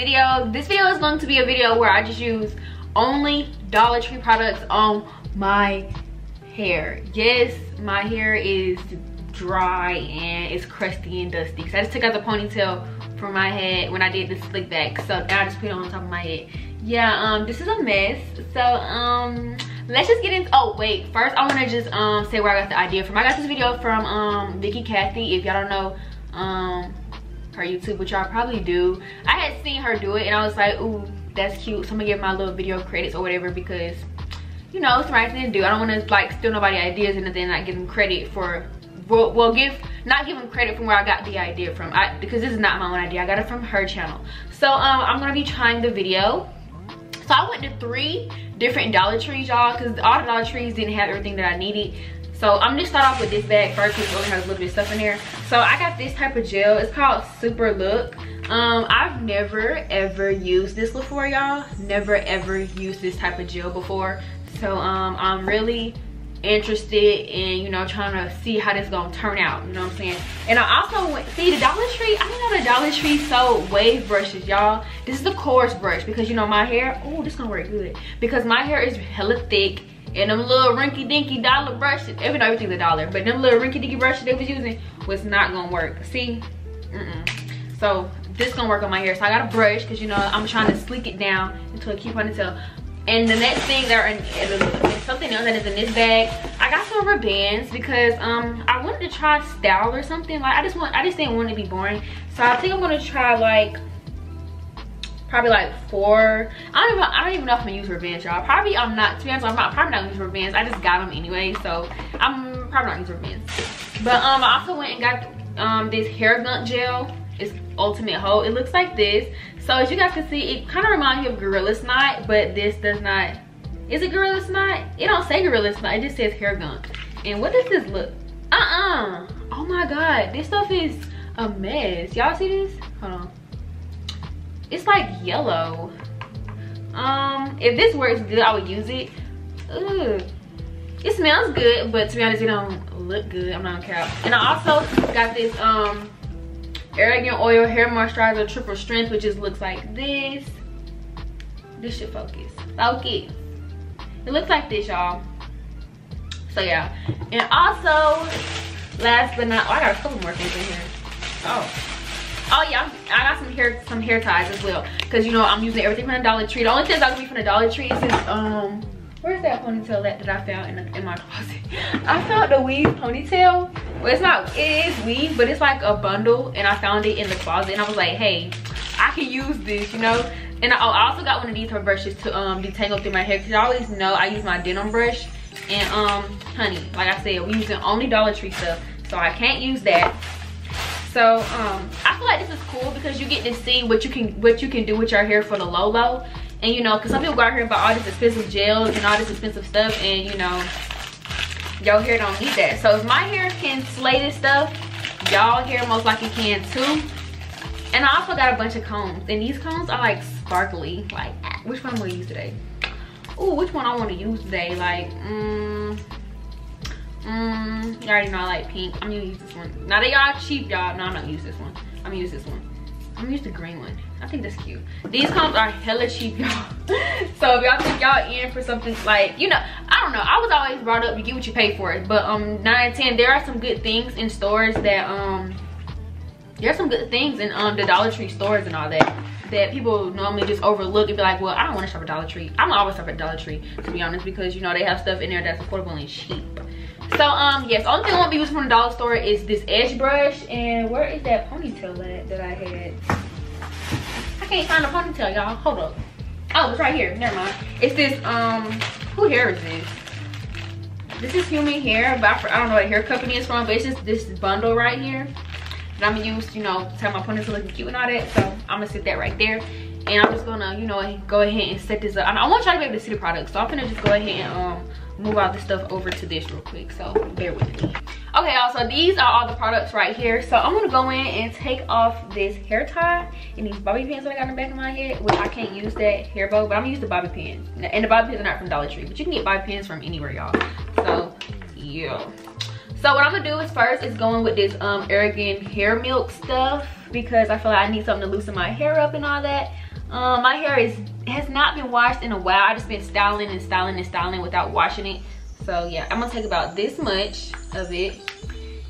video. This video is going to be a video where I just use only Dollar Tree products on my hair. Yes, my hair is dry and it's crusty and dusty. So I just took out the ponytail from my head when I did the slick back. So now I just put it on top of my head. Yeah, um, this is a mess. So, um, let's just get into oh wait first i want to just um say where i got the idea from i got this video from um vicky kathy if y'all don't know um her youtube which y'all probably do. I had seen her do it and i was like ooh that's cute. So i'm gonna give my little video credits or whatever because you know it's the right thing to do. I don't want to like steal nobody ideas and then not give them credit for well, well give not give them credit from where i got the idea from. I because this is not my own idea. I got it from her channel. So um i'm gonna be trying the video. So I went to three different Dollar Trees, y'all, because all the Dollar Trees didn't have everything that I needed. So I'm gonna start off with this bag first because it only has a little bit of stuff in there. So I got this type of gel. It's called Super Look. Um, I've never ever used this before, y'all. Never ever used this type of gel before. So um, I'm really interested in you know trying to see how this gonna turn out you know what i'm saying and i also went see the dollar tree i didn't know the dollar tree sold wave brushes y'all this is the coarse brush because you know my hair oh this gonna work good because my hair is hella thick and them little rinky dinky dollar brushes even though everything's a dollar but them little rinky dinky brushes they was using was not gonna work. See? Mm -mm. so this gonna work on my hair. So i got a brush because you know i'm trying to sleek it down it keep on until and the next thing there and something else that is in this bag. I got some bands because um i wanted to try style or something. Like i just want i just didn't want to be boring. So i think i'm gonna try like probably like four. I don't even i don't even know if i'm gonna use bands y'all. Probably i'm not to be honest i'm not probably not gonna use bands i just got them anyway so i'm probably not use rubber bands but um i also went and got um this hair gunk gel. It's ultimate hold. It looks like this. So as you guys can see it kind of reminds me of gorilla snot but this does not is it gorilla snot? It don't say gorilla snot. It just says hair gunk and what does this look uh-uh. Oh my god. This stuff is a mess. Y'all see this? Hold on it's like yellow. Um if this works good i would use it. Ugh. it smells good but to be honest it don't look good. I'm not gonna cap and i also got this um argan oil hair moisturizer triple strength which just looks like this. This should focus. Focus. It looks like this y'all. So yeah. And also last but not oh, i got a couple more things in here. Oh oh yeah i got some hair some hair ties as well. Because you know i'm using everything from the dollar tree. The only things i can be from the dollar tree is this um where's that ponytail that, that i found in, the, in my closet? I found the weave ponytail. Well it's not it is weave but it's like a bundle and i found it in the closet and i was like hey i can use this you know? And I also got one of these brushes to um detangle through my hair because I always know I use my Denman brush and um honey like I said we using only Dollar Tree stuff so I can't use that so um I feel like this is cool because you get to see what you can what you can do with your hair for the low low. And you know because some people go out here and buy all this expensive gels and all this expensive stuff and you know your hair don't need that. So if my hair can slay this stuff y'all hair most likely can too. And I also got a bunch of combs and these combs are like sparkly. Like which one will I use today? Oh which one I want to use today? Like mm, mm, you already know I like pink. I'm gonna use this one. Now that y'all cheap y'all no I'm not gonna use this one. I'm gonna use this one. I'm gonna use the green one. I think that's cute. These combs are hella cheap y'all. So if y'all think y'all in for something like you know I don't know. I was always brought up you get what you pay for it but um 9 10 there are some good things in stores that um there's some good things in um the Dollar Tree stores and all that that people normally just overlook and be like, well, I don't want to shop at Dollar Tree. I'm always shop at Dollar Tree, to be honest, because, you know, they have stuff in there that's affordable and cheap. So, um, yes, only thing I won't be using from the dollar store is this edge brush. And where is that ponytail at that I had? I can't find a ponytail, y'all. Hold up. Oh, it's right here. Never mind. It's this, um, who hair is this? This is human hair, but I don't know what hair company is from, but it's just this bundle right here that I'm gonna use, you know, to have my ponytail looking cute and all that. So I'm gonna sit that right there. And I'm just gonna, you know, go ahead and set this up. I, want y'all to be able to see the product. So I'm gonna just go ahead and um, move all the stuff over to this real quick. So bear with me. Okay, y'all, so these are all the products right here. So I'm gonna go in and take off this hair tie and these bobby pins that I got in the back of my head, which I can't use that hair bow, but I'm gonna use the bobby pins. And the bobby pins are not from Dollar Tree, but you can get bobby pins from anywhere, y'all. So, yeah. So what I'm gonna do is first is going with this um hair milk stuff because I feel like I need something to loosen my hair up and all that. Um my hair is has not been washed in a while. I just been styling and styling and styling without washing it. So yeah i'm gonna take about this much of it.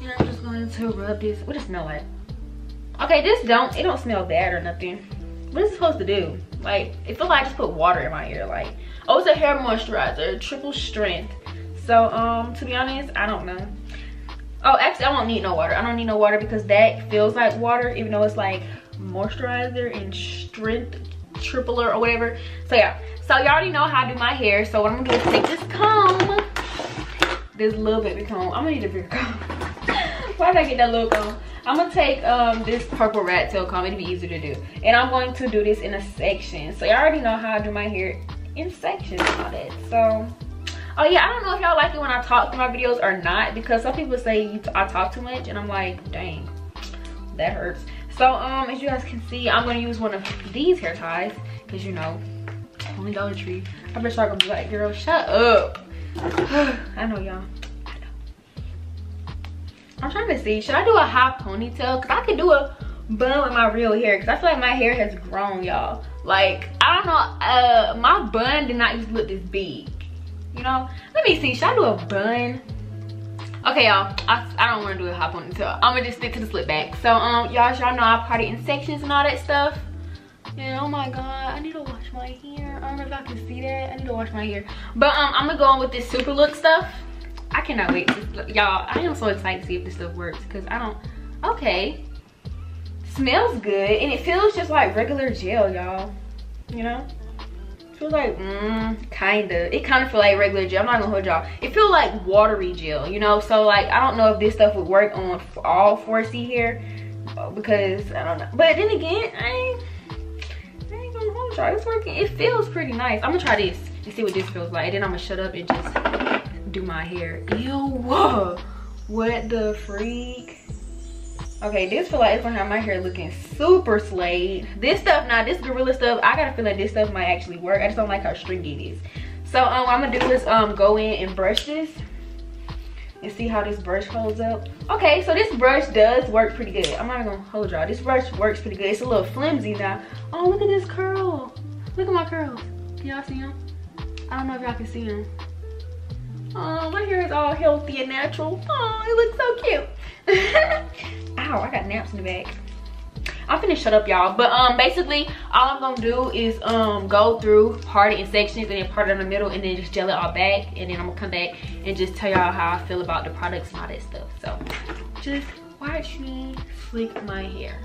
And i'm just going to rub this. What does it smell like? Okay this don't it don't smell bad or nothing. What is it supposed to do? Like it feels like i just put water in my ear like oh it's a hair moisturizer triple strength. So um to be honest i don't know. Oh actually i don't need no water. I don't need no water because that feels like water even though it's like moisturizer and strength tripler or whatever. So yeah. So you already know how i do my hair. So what i'm gonna do is take this comb. This little baby comb. I'm gonna need a bigger comb. Why did i get that little comb? I'm gonna take um this purple rat tail comb. It'll be easier to do. And i'm going to do this in a section. So you already know how i do my hair in sections and all that. So oh yeah. I don't know if y'all like it when i talk through my videos or not because some people say i talk too much and i'm like dang that hurts so um as you guys can see i'm to use one of these hair ties because you know only dollar tree. I bet y'all gonna be like girl shut up. I know y'all. I'm trying to see should i do a high ponytail? Because i could do a bun with my real hair because i feel like my hair has grown y'all. Like i don't know uh my bun did not used to look this big you know? Let me see should i do a bun okay y'all. I, I don't want to do a high ponytail i'm gonna just stick to the slip back. So um y'all y'all know i party in sections and all that stuff. And oh my god. I need to wash my hair. I don't know if i can see that. I need to wash my hair. But um i'm gonna go on with this super look stuff. I cannot wait. Y'all i am so excited to see if this stuff works because i don't okay. Smells good and it feels just like regular gel y'all. You know feels like mm, kinda. It kind of feel like regular gel. I'm not gonna hold y'all. It feel like watery gel you know? So like i don't know if this stuff would work on all 4c hair uh, because i don't know. But then again i ain't, I ain't gonna hold y'all. It's working. It feels pretty nice. I'm gonna try this and see what this feels like. And then i'm gonna shut up and just do my hair. Ew. Whoa what the freak okay this feel like it's gonna have my hair looking super slayed. This stuff now this gorilla stuff i gotta feel like this stuff might actually work. I just don't like how stringy it is. So um i'm gonna do is um go in and brush this and see how this brush holds up. Okay so this brush does work pretty good. I'm not gonna hold y'all. This brush works pretty good. It's a little flimsy now. Oh look at this curl. Look at my curls. Can y'all see them i don't know if y'all can see them Oh, my hair is all healthy and natural. Oh, it looks so cute. Ow, I got naps in the back. I'm finna shut up y'all. But um basically all i'm gonna do is um go through part it in sections and then part it in the middle and then just gel it all back and then i'm gonna come back and just tell y'all how i feel about the products and all that stuff. So just watch me slick my hair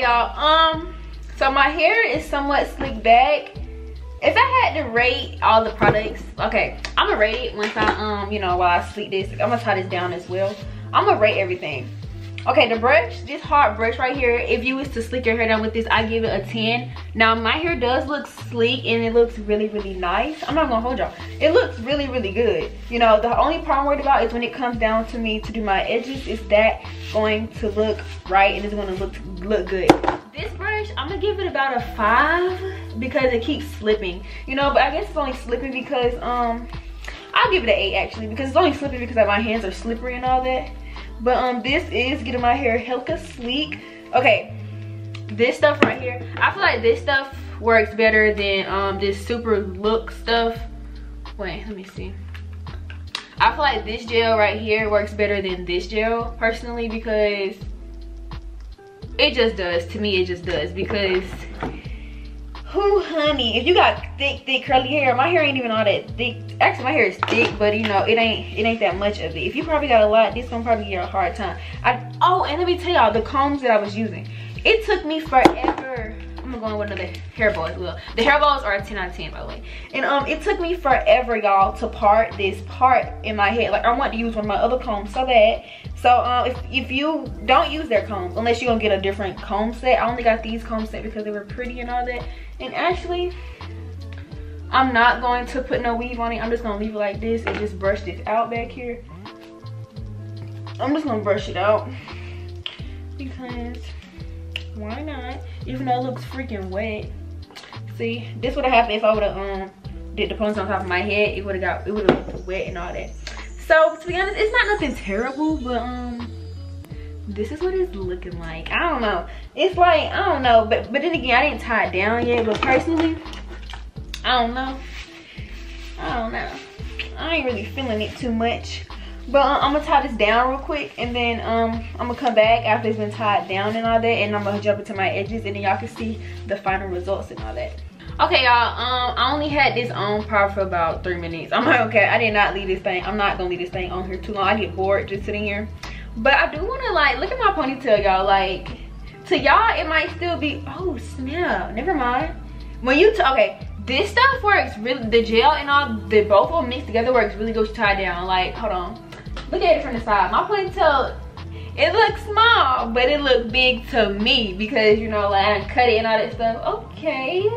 y'all. Um so my hair is somewhat slicked back. If i had to rate all the products okay i'm gonna rate it once i um you know while i sleep this i'm gonna tie this down as well. I'm gonna rate everything okay the brush this hard brush right here if you was to slick your hair down with this i give it a 10 now my hair does look sleek and it looks really really nice. I'm not gonna hold y'all. It looks really really good. You know the only problem I'm worried about is when it comes down to me to do my edges is that going to look right and it's gonna look look good. This brush i'm gonna give it about a five because it keeps slipping. You know but i guess it's only slipping because um i'll give it an eight actually because it's only slipping because my hands are slippery and all that but um this is getting my hair hella sleek okay this stuff right here i feel like this stuff works better than um, this super look stuff. Wait, let me see. I feel like this gel right here works better than this gel personally because it just does. To me, it just does because who honey? If you got thick thick curly hair my hair ain't even all that thick. Actually my hair is thick but you know it ain't it ain't that much of it. If you probably got a lot this gonna probably get a hard time. I oh and let me tell y'all the combs that i was using. It took me forever gonna with another hairball as well the hairballs are a 10 out of 10 by the way. And um it took me forever y'all to part this part in my head. Like i want to use one of my other combs so bad. So um, if, if you don't use their combs unless you're gonna get a different comb set i only got these comb set because they were pretty and all that. And actually i'm not going to put no weave on it. I'm just gonna leave it like this and just brush this out back here. I'm just gonna brush it out because why not? Even though it looks freaking wet. See this would have happened if i would have um did the ponytail on top of my head. It would have got it would have wet and all that. So to be honest it's not nothing terrible but um this is what it's looking like. I don't know. It's like i don't know but but then again i didn't tie it down yet but personally i don't know. I don't know. I ain't really feeling it too much but uh, i'm gonna tie this down real quick and then um i'm gonna come back after it's been tied down and all that and i'm gonna jump into my edges and then y'all can see the final results and all that. Okay y'all um i only had this on probably for about three minutes. I'm like okay i did not leave this thing i'm not gonna leave this thing on here too long. I get bored just sitting here. But i do want to like look at my ponytail y'all like to y'all it might still be oh snap never mind. When you okay this stuff works really the gel and all the both of them mixed together works really good to tie down like hold on look at it from the side. My ponytail it looks small but it looks big to me because you know like i cut it and all that stuff. Okay.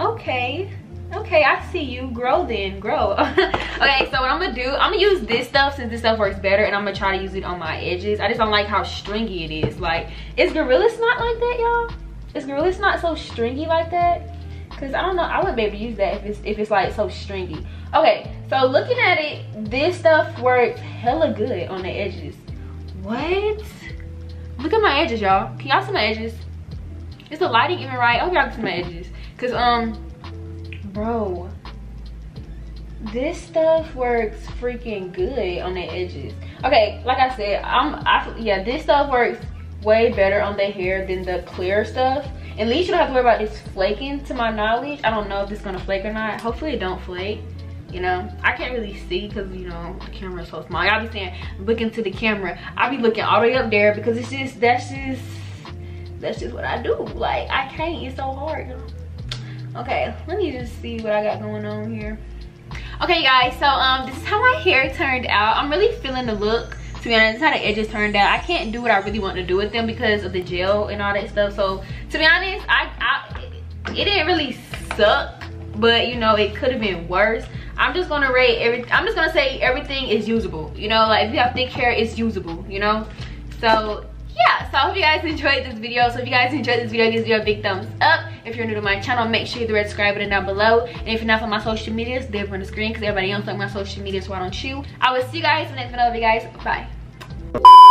Okay. Okay i see you. Grow then. Grow. Okay so what i'm gonna do i'm gonna use this stuff since this stuff works better and i'm gonna try to use it on my edges. I just don't like how stringy it is. Like is gorilla snot like that y'all? Is gorilla snot so stringy like that? Because i don't know. I wouldn't be able to use that if it's if it's like so stringy. Okay so looking at it this stuff works hella good on the edges. What? Look at my edges y'all. Can y'all see my edges? Is the lighting even right? Oh y'all can see my edges. Because um bro this stuff works freaking good on the edges. Okay like i said i'm I, yeah this stuff works way better on the hair than the clear stuff. At least you don't have to worry about this flaking to my knowledge. I don't know if it's gonna flake or not. Hopefully it don't flake you know? I can't really see because you know the camera is so small. Y'all be saying look into the camera. I'll be looking all the way up there because it's just that's just that's just what i do. Like i can't. It's so hard okay let me just see what i got going on here. Okay guys so um this is how my hair turned out. I'm really feeling the look. To be honest, how the edges turned out. I can't do what I really want to do with them because of the gel and all that stuff. So to be honest, I, I it didn't really suck, but you know, it could have been worse. I'm just gonna rate every I'm just gonna say everything is usable. You know, like if you have thick hair, it's usable, you know? So yeah so i hope you guys enjoyed this video. So if you guys enjoyed this video give this video a big thumbs up. If you're new to my channel make sure you hit the red subscribe button down below. And if you're not on my social medias they're on the screen because everybody else like my social media so why don't you. I will see you guys in the next video. Guys. Bye